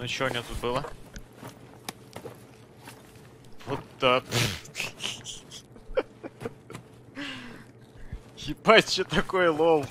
Ну что у него тут было? Вот так. Ебать, что такое лол?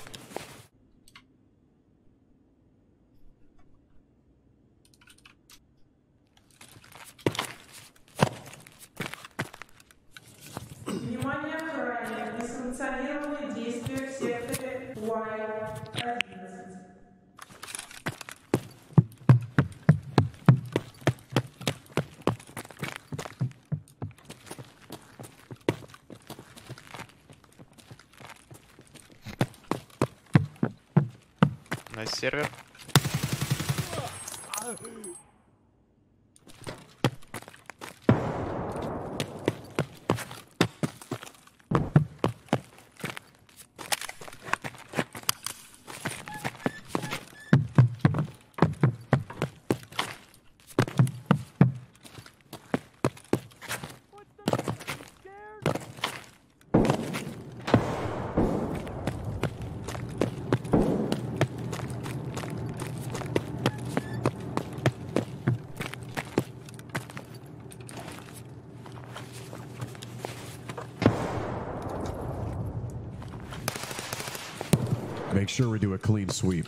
sure we do a clean sweep.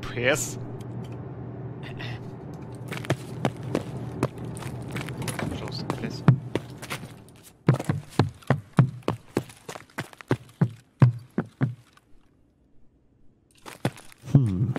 Piss. hmm.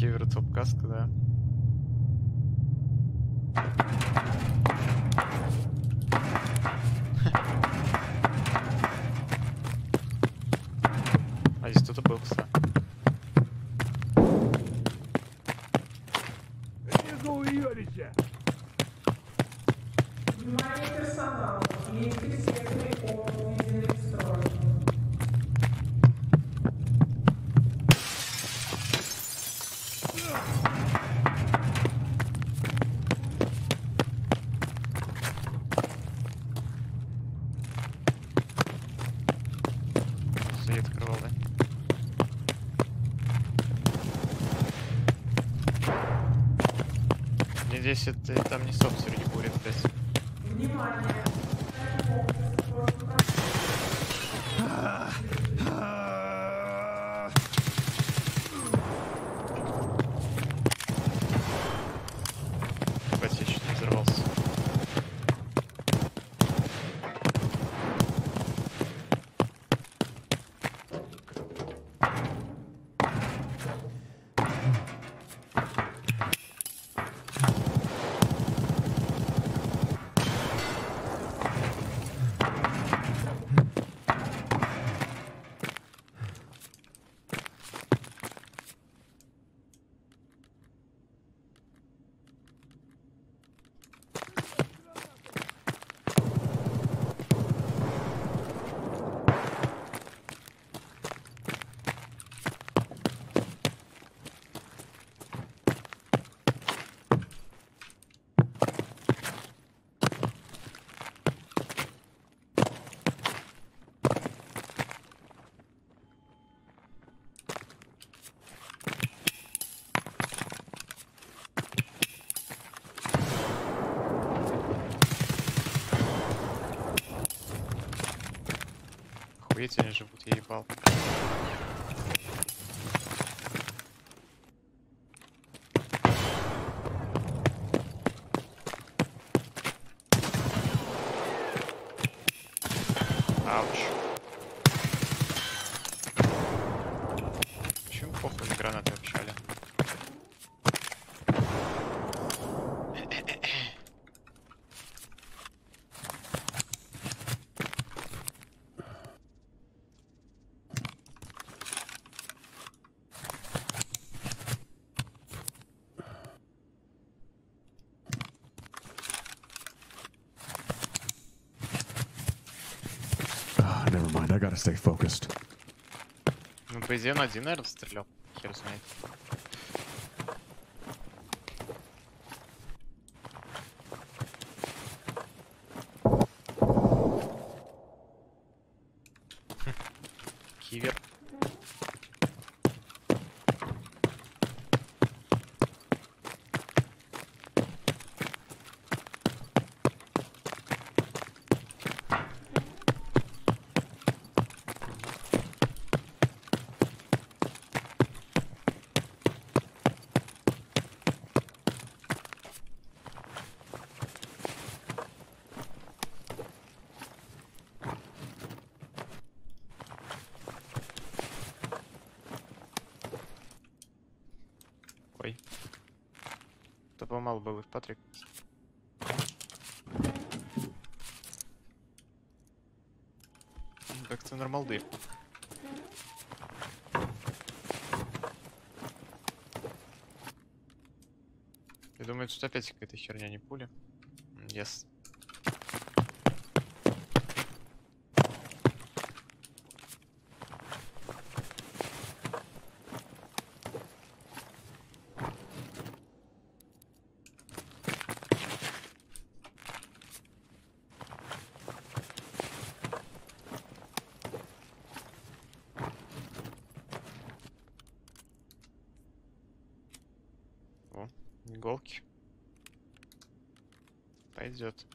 Пресс. Кивер топ каска, да. А здесь кто-то был, кстати. Внимание, персонал! Лифты в секторе О введены в строй. Сзади открывал, да? Мне здесь это там не соп среди бурят, блядь. Внимание! Ебать, я чуть не взорвался. Они живут, я ебал. Stay focused. Ну, он один, наверное, стрелял. Хер знает. Нормалди. Я думаю, тут опять какая-то херня, не пуля. М, Yes. Иголки. Пойдет.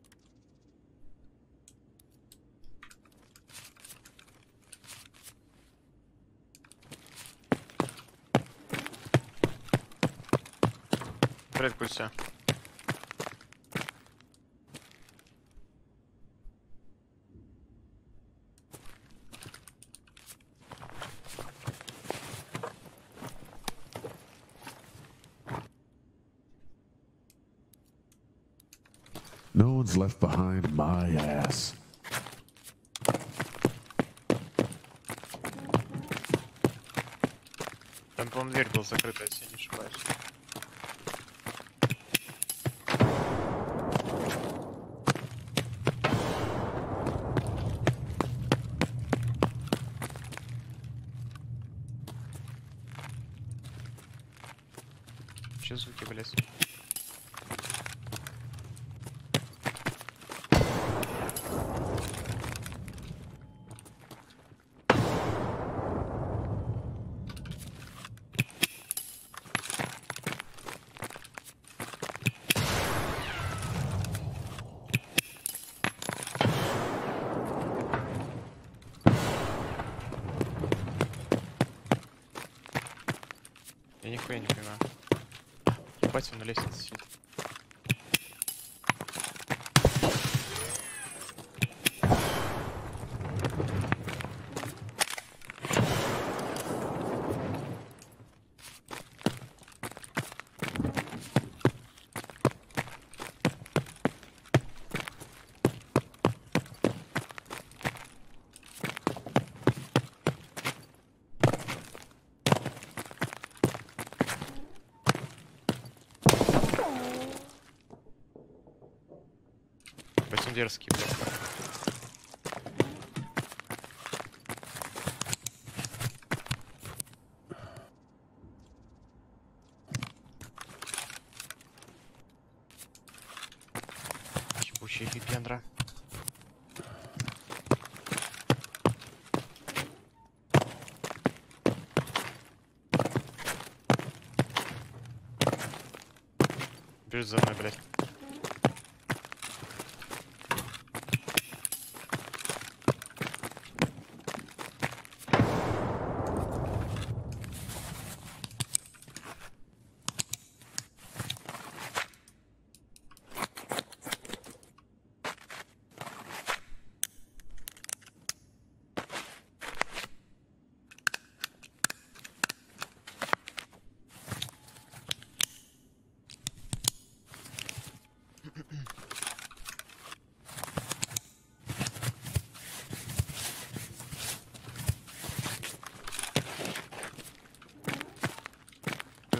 Привет, Куся. No one's left behind my ass. Там, по-моему, дверь была закрыта, если я не ошибаюсь. Ебать, он на лестнице сидит. Дерзкий. Ебучий пипендра. Бежит за мной, блядь.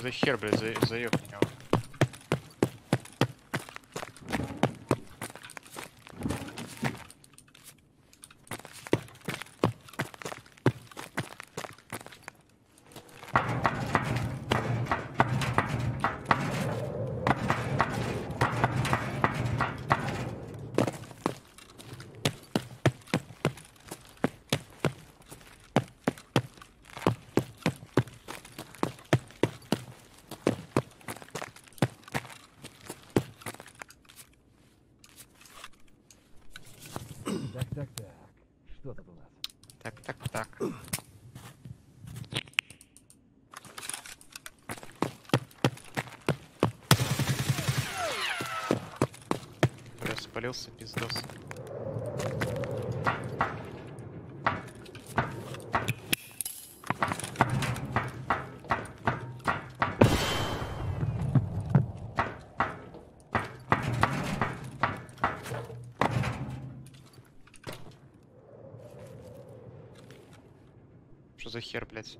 За хер, блядь, за, заеб меня. Что тут у нас? Так, так, так. Бля, спалился пиздос. Что за хер, блядь?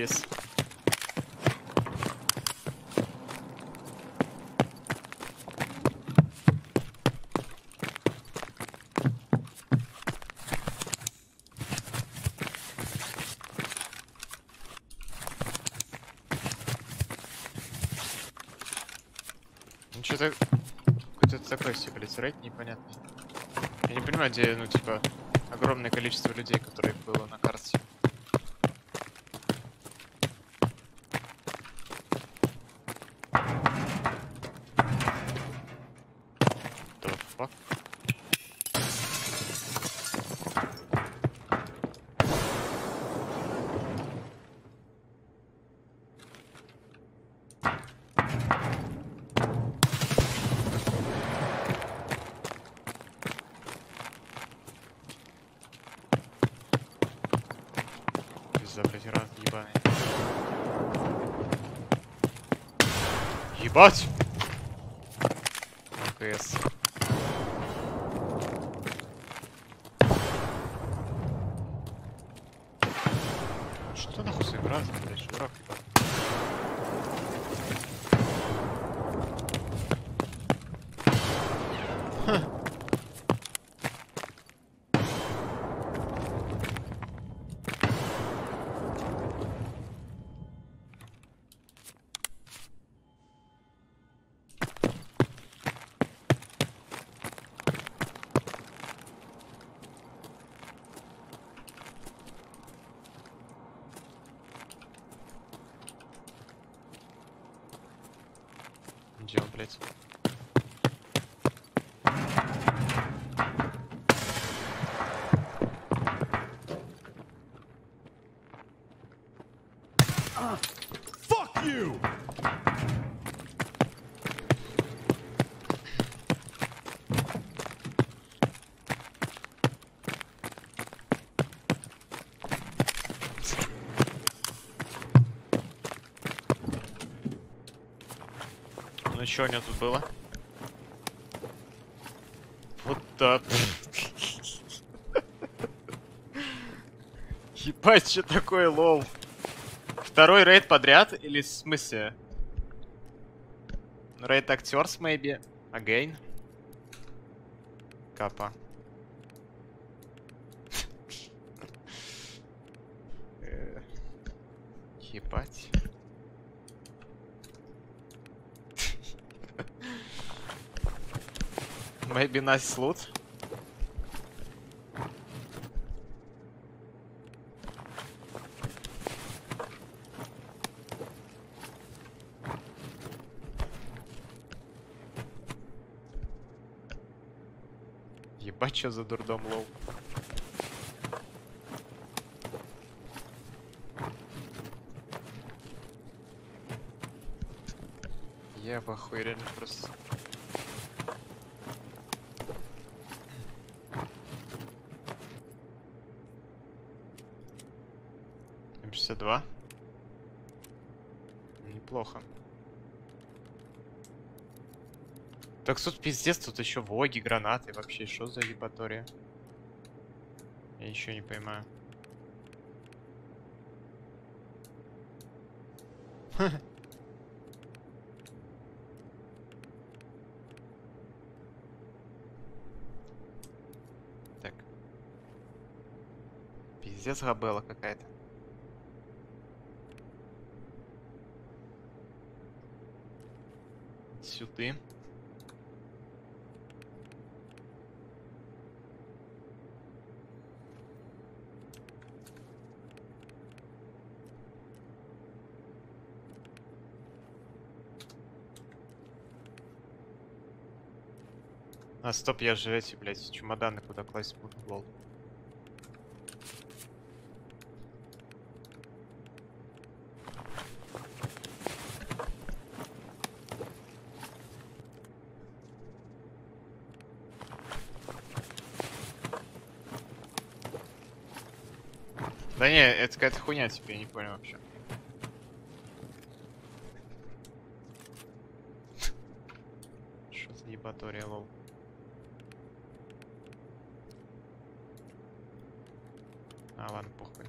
GG's. Ну что-то какой-то такой себе, блядь, рейд непонятный. Я не понимаю, где, ну, типа, огромное количество людей, которые было на карте. The fuck? Пизда, блядь, раз ебаный. Ебать! Где он, блядь? Fuck you! Ну что у него тут было? Вот так. Ебать, что такое лол? Второй рейд подряд или в смысле? Рейд актерс, maybe. Again. Капа. Э, Ебать. Maybe nice loot. Ебать, что за дурдом лоу. Я ахуе реально просто. М62. Неплохо. Так тут пиздец, тут еще воги, гранаты, вообще, что за ебатория? Я ничего не понимаю. Так. Пиздец габела какая-то. Сюды. А, стоп, я же эти, блядь, чемоданы куда класть буду, лол. Да не, это какая-то хуйня тебе, я не понял вообще. Что за ебатория, лол? А, ладно, похуй.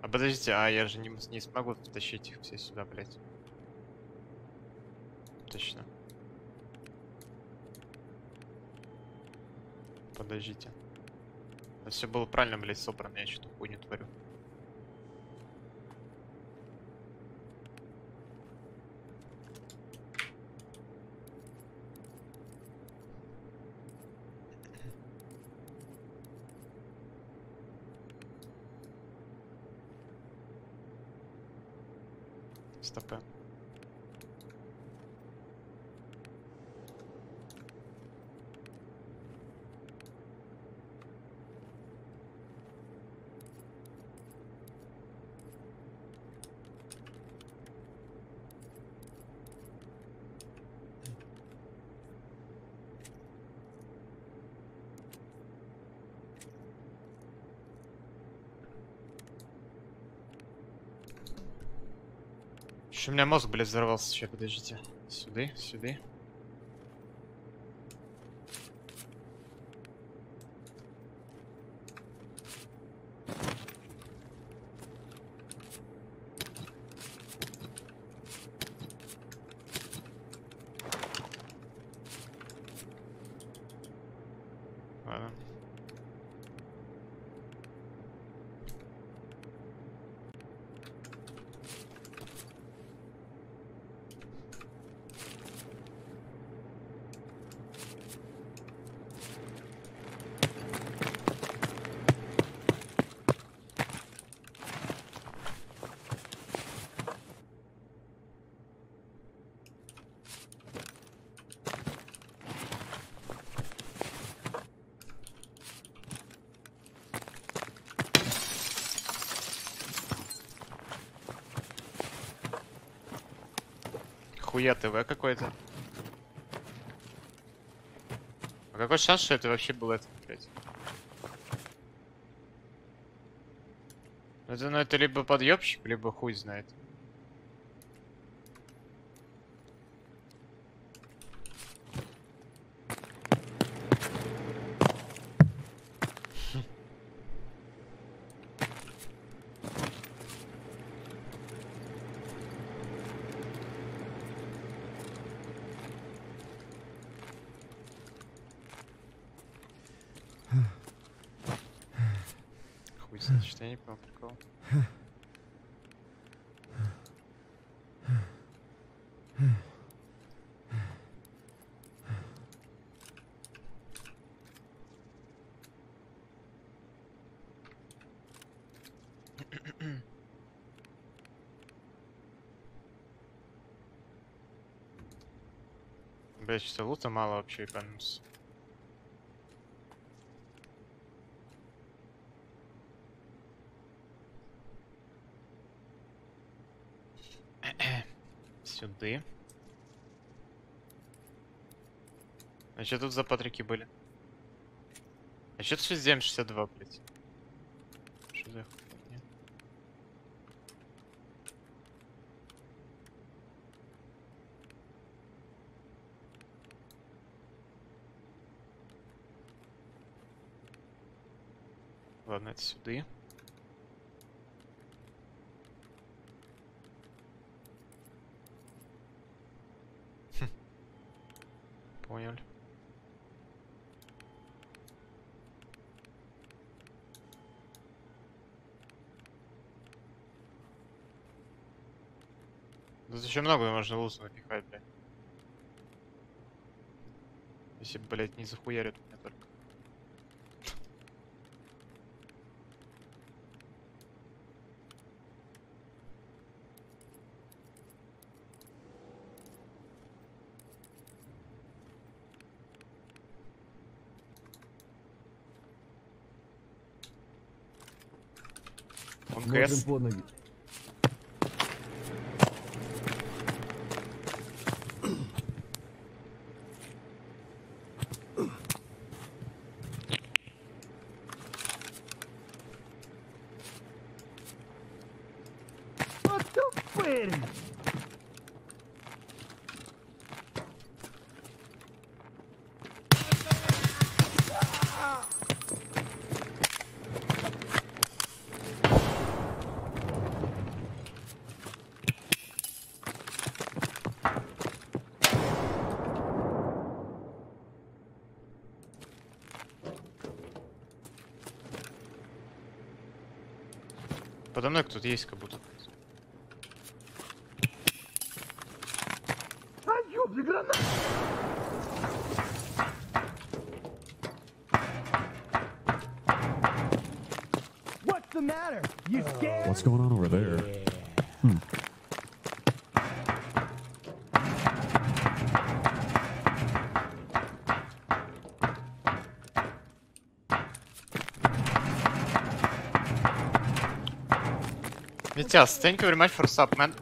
А подождите, а я же не, не смогу втащить их все сюда, блядь. Точно. Подождите. Все было правильно, блядь, собрано, я что-то хуйню творю. Стопэ. Что у меня мозг, блядь, взорвался. Сейчас, подождите. Сюда, сюда. Ладно. Хуя ТВ какой-то. А какой шанс, что это вообще был это, блядь? Это, ну, это либо подъебщик, либо хуй знает. Что я не понял прикол. Блять, что лута мало вообще, ебанусь. Ты. А что тут за патрики были? А что тут с м 62, блядь? Что за хуйня? Ладно, это сюда. Понял. Тут еще много можно лузу напихать, блядь. Если, блядь, не захуярят меня только. Он Подо мной кто-то есть, как будто. А? You scared? What's going on over there? Matthias, thank you very much for sub, man.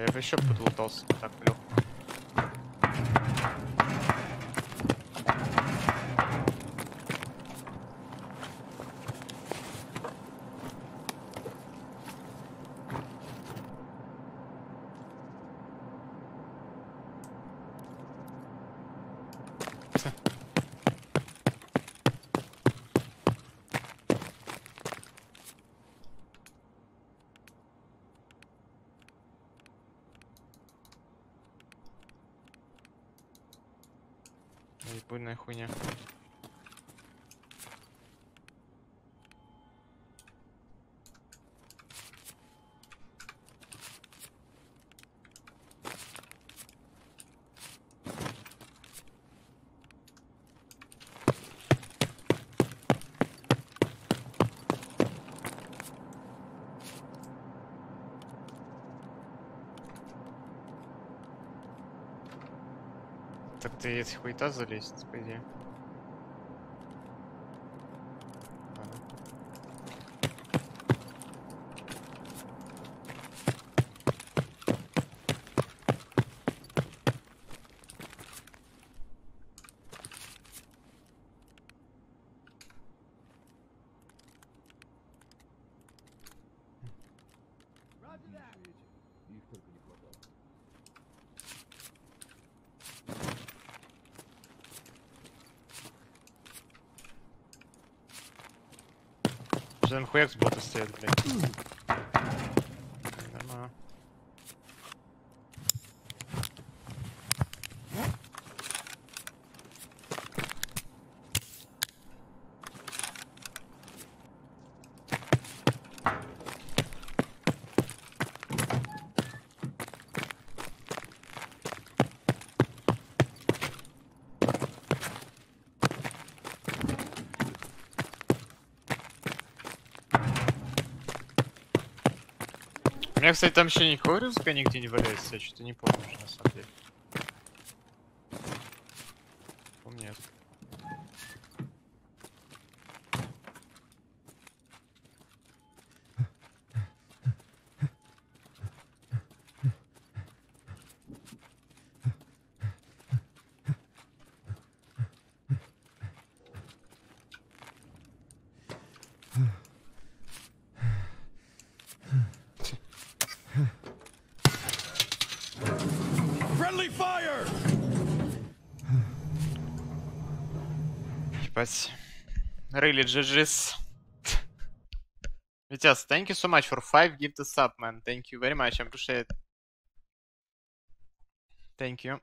Я бы еще подлутался так легко. Ебаная хуйня. Ты если хуета залезть, по идее. Ладно. Их только не хватало. Что там хуяк с бота стоят, блядь? Нормально. Меня, кстати, там еще никакой русска нигде не валяется, я что-то не помню Ебать. Really GG's. Витяс, thank you so much for five gift sub, man. Thank you very much, I appreciate it. Thank you.